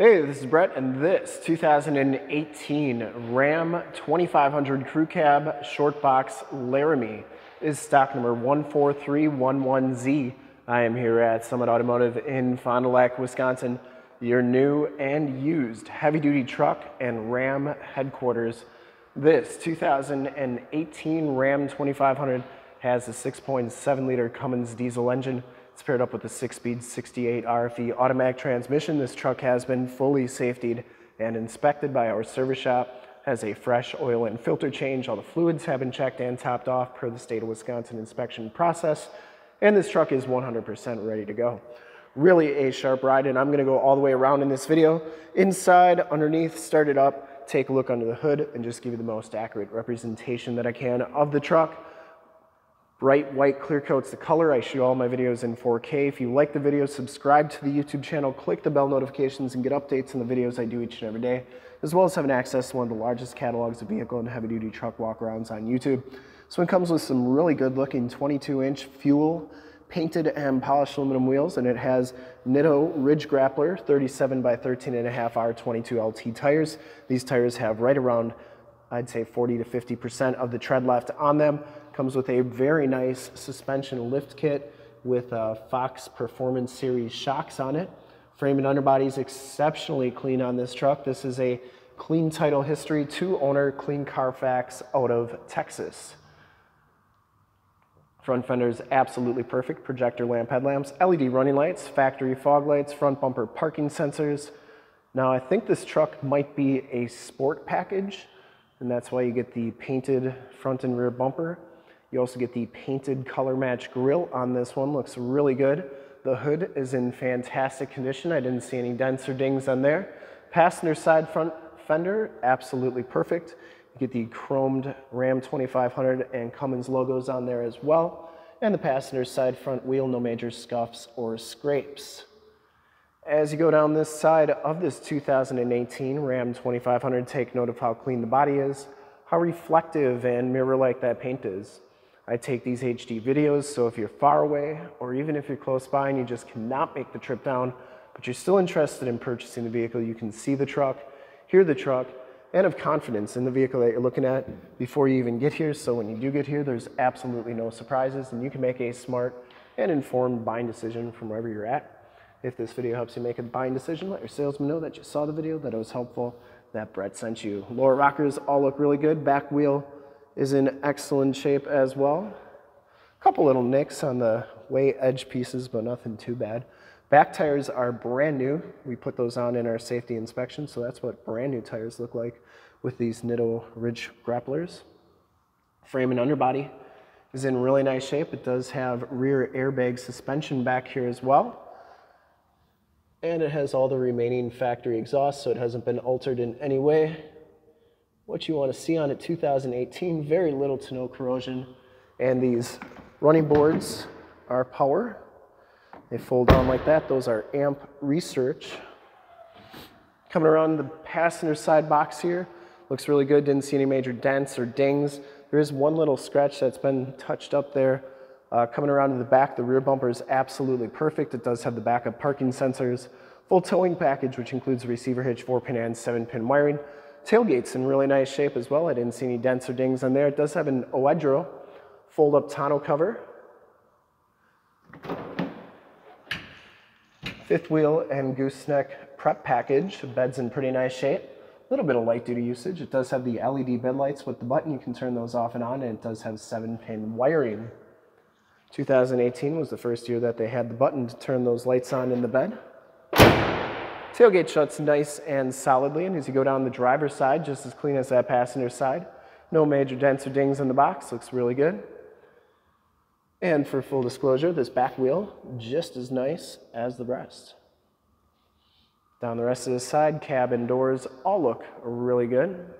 Hey, this is Brett, and this 2018 Ram 2500 Crew Cab Short Box Laramie is stock number 14311Z. I am here at Summit Automotive in Fond du Lac, Wisconsin, your new and used heavy duty truck and Ram headquarters. This 2018 Ram 2500 has a 6.7 liter Cummins diesel engine it's paired up with a six-speed 68 RFE automatic transmission. This truck has been fully safetied and inspected by our service shop. Has a fresh oil and filter change. All the fluids have been checked and topped off per the state of Wisconsin inspection process. And this truck is 100% ready to go. Really a sharp ride, and I'm gonna go all the way around in this video. Inside, underneath, start it up, take a look under the hood, and just give you the most accurate representation that I can of the truck. Bright white clear coat's the color. I shoot all my videos in 4K. If you like the video, subscribe to the YouTube channel, click the bell notifications, and get updates on the videos I do each and every day, as well as having access to one of the largest catalogs of vehicle and heavy duty truck walkarounds on YouTube. So it comes with some really good looking 22 inch fuel painted and polished aluminum wheels, and it has Nitto Ridge Grappler 37 by 13 and a half R22 LT tires. These tires have right around, I'd say 40 to 50% of the tread left on them. Comes with a very nice suspension lift kit with Fox Performance Series shocks on it. Frame and underbody is exceptionally clean on this truck. This is a clean title history, two owner, clean Carfax out of Texas. Front fender is absolutely perfect. Projector lamp headlamps, LED running lights, factory fog lights, front bumper parking sensors. Now I think this truck might be a sport package and that's why you get the painted front and rear bumper. You also get the painted color match grille on this one, looks really good. The hood is in fantastic condition. I didn't see any dents or dings on there. Passenger side front fender, absolutely perfect. You get the chromed Ram 2500 and Cummins logos on there as well. And the passenger side front wheel, no major scuffs or scrapes. As you go down this side of this 2018 Ram 2500, take note of how clean the body is, how reflective and mirror-like that paint is. I take these HD videos, so if you're far away, or even if you're close by and you just cannot make the trip down, but you're still interested in purchasing the vehicle, you can see the truck, hear the truck, and have confidence in the vehicle that you're looking at before you even get here. So when you do get here, there's absolutely no surprises, and you can make a smart and informed buying decision from wherever you're at. If this video helps you make a buying decision, let your salesman know that you saw the video, that it was helpful, that Brett sent you. Lower rockers all look really good. Back wheel is in excellent shape as well. A couple little nicks on the way edge pieces, but nothing too bad. Back tires are brand new. We put those on in our safety inspection, so that's what brand new tires look like with these Nitto Ridge Grapplers. Frame and underbody is in really nice shape. It does have rear airbag suspension back here as well. And it has all the remaining factory exhaust, so it hasn't been altered in any way what you want to see on it 2018, very little to no corrosion. And these running boards are power. They fold down like that. Those are AMP Research. Coming around the passenger side box here, looks really good. Didn't see any major dents or dings. There is one little scratch that's been touched up there. Uh, coming around to the back, the rear bumper is absolutely perfect. It does have the backup parking sensors, full towing package, which includes receiver hitch, four pin and seven pin wiring. Tailgate's in really nice shape as well. I didn't see any dents or dings on there. It does have an Oedro fold-up tonneau cover. Fifth wheel and gooseneck prep package. Bed's in pretty nice shape. A little bit of light duty usage. It does have the LED bed lights with the button. You can turn those off and on, and it does have seven pin wiring. 2018 was the first year that they had the button to turn those lights on in the bed. Tailgate shuts nice and solidly, and as you go down the driver's side, just as clean as that passenger side. No major dents or dings in the box, looks really good. And for full disclosure, this back wheel, just as nice as the rest. Down the rest of the side, cabin doors all look really good.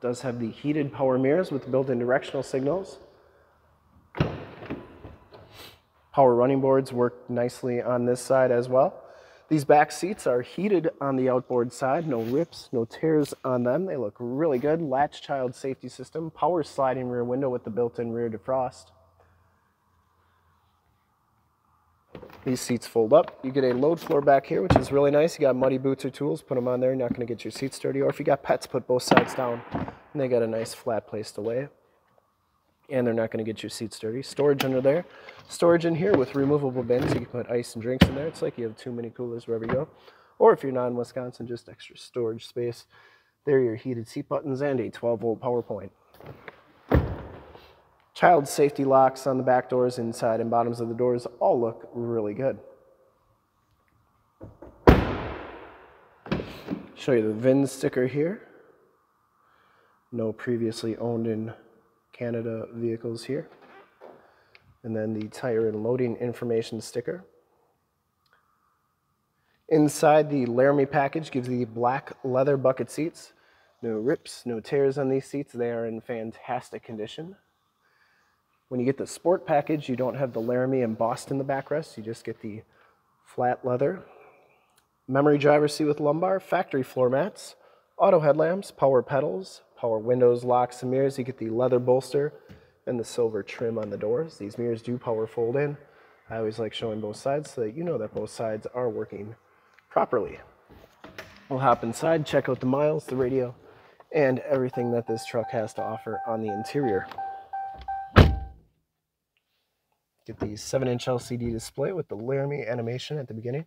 Does have the heated power mirrors with built-in directional signals. Power running boards work nicely on this side as well. These back seats are heated on the outboard side, no rips, no tears on them. They look really good. Latch child safety system, power sliding rear window with the built-in rear defrost. These seats fold up. You get a load floor back here, which is really nice. You got muddy boots or tools, put them on there. You're not going to get your seats dirty. Or if you got pets, put both sides down. And they got a nice flat place to lay it. And they're not going to get your seats dirty. Storage under there. Storage in here with removable bins. You can put ice and drinks in there. It's like you have too many coolers wherever you go. Or if you're not in Wisconsin, just extra storage space. There are your heated seat buttons and a 12 volt power point. Child safety locks on the back doors, inside and bottoms of the doors all look really good. Show you the VIN sticker here. No previously owned in Canada vehicles here. And then the tire and loading information sticker. Inside the Laramie package gives the black leather bucket seats. No rips, no tears on these seats. They are in fantastic condition. When you get the sport package, you don't have the Laramie embossed in the backrest. You just get the flat leather. Memory driver seat with lumbar, factory floor mats, auto headlamps, power pedals, power windows, locks, and mirrors. You get the leather bolster and the silver trim on the doors. These mirrors do power fold in. I always like showing both sides so that you know that both sides are working properly. We'll hop inside, check out the miles, the radio, and everything that this truck has to offer on the interior. Get the 7-inch LCD display with the Laramie animation at the beginning.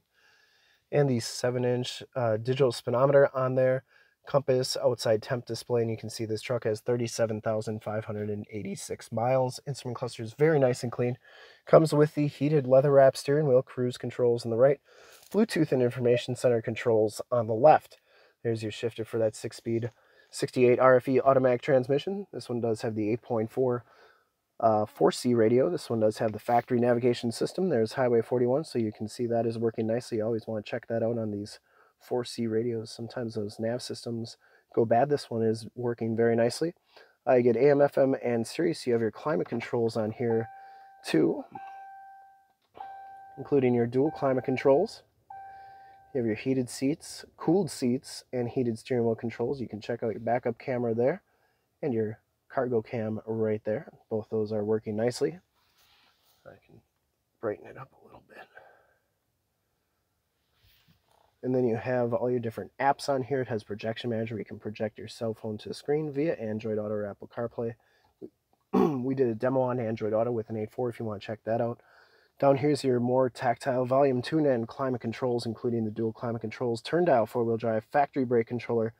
And the 7-inch uh, digital speedometer on there. Compass, outside temp display, and you can see this truck has 37,586 miles. Instrument cluster is very nice and clean. Comes with the heated leather wrap steering wheel, cruise controls on the right, Bluetooth and information center controls on the left. There's your shifter for that 6-speed 68 RFE automatic transmission. This one does have the 8.4 uh, 4C radio. This one does have the factory navigation system. There's Highway 41, so you can see that is working nicely. You always want to check that out on these 4C radios. Sometimes those nav systems go bad. This one is working very nicely. Uh, you get AM, FM, and Sirius. You have your climate controls on here too, including your dual climate controls. You have your heated seats, cooled seats, and heated steering wheel controls. You can check out your backup camera there and your cargo cam right there. Both those are working nicely. I can brighten it up a little bit. And then you have all your different apps on here. It has Projection Manager. You can project your cell phone to the screen via Android Auto or Apple CarPlay. we did a demo on Android Auto with an 8.4 if you want to check that out. Down here's your more tactile volume tune and climate controls, including the dual climate controls, turn dial four-wheel drive, factory brake controller,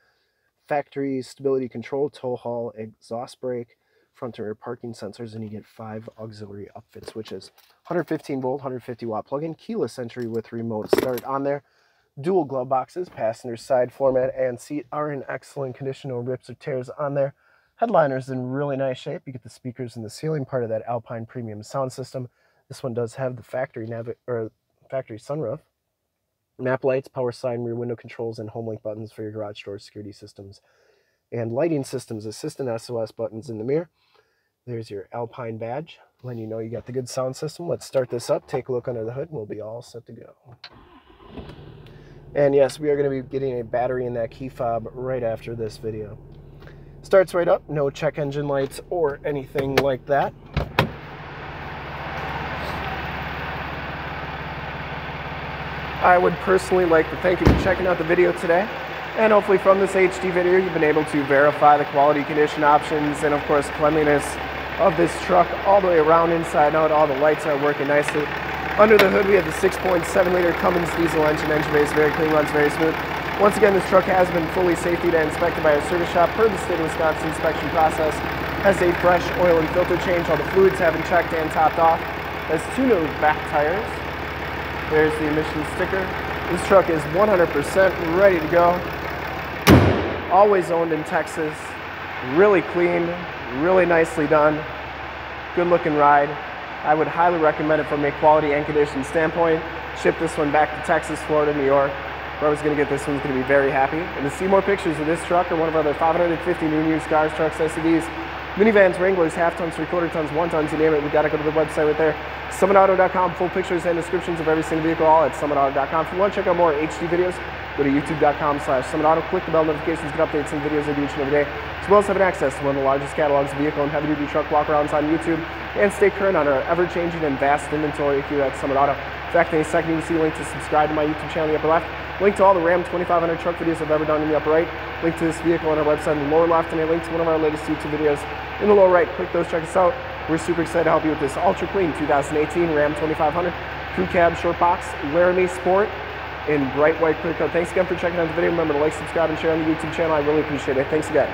factory stability control, tow haul, exhaust brake, front and rear parking sensors, and you get five auxiliary upfit switches. 115 volt, 150 watt plug-in, keyless entry with remote start on there. Dual glove boxes, passenger side floor mat and seat are in excellent condition, no rips or tears on there. Headliner's in really nice shape. You get the speakers in the ceiling, part of that Alpine premium sound system. This one does have the factory nav or factory sunroof map lights, power sign, rear window controls, and home link buttons for your garage door security systems. And lighting systems, assistant SOS buttons in the mirror. There's your Alpine badge, letting you know you got the good sound system. Let's start this up, take a look under the hood, and we'll be all set to go. And yes, we are going to be getting a battery in that key fob right after this video. Starts right up, no check engine lights or anything like that. I would personally like to thank you for checking out the video today. And hopefully from this HD video, you've been able to verify the quality condition options and of course cleanliness of this truck all the way around inside out. All the lights are working nicely. Under the hood, we have the 6.7 liter Cummins diesel engine. Engine base very clean, runs very smooth. Once again, this truck has been fully safety and inspected by our service shop per the state of Wisconsin inspection process. Has a fresh oil and filter change. All the fluids have been checked and topped off. Has two new back tires. There's the emission sticker. This truck is 100% ready to go. Always owned in Texas. Really clean, really nicely done. Good looking ride. I would highly recommend it from a quality and condition standpoint. Ship this one back to Texas, Florida, New York. Whoever's going to get this one's going to be very happy. And to see more pictures of this truck or one of our other 550 new used cars, trucks, SUVs, minivans, Wranglers, half tons, three quarter tons, one tons, you name it, we got to go to the website right there. SummitAuto.com, full pictures and descriptions of every single vehicle, all at SummitAuto.com. If you want to check out more HD videos, go to YouTube.com slash SummitAuto. Click the bell notifications, get updates and videos I do each and every day, as well as having access to one of the largest catalogs of vehicle and heavy-duty truck walk-arounds on YouTube, and stay current on our ever-changing and vast inventory here at Summit Auto. In fact, any second you can see a link to subscribe to my YouTube channel in the upper left, link to all the Ram 2500 truck videos I've ever done in the upper right, link to this vehicle on our website in the lower left, and a link to one of our latest YouTube videos in the lower right. Click those, check us out. We're super excited to help you with this ultra clean 2018 Ram 2500 crew cab short box Laramie Sport in bright white clear coat. Thanks again for checking out the video. Remember to like, subscribe, and share on the YouTube channel. I really appreciate it. Thanks again.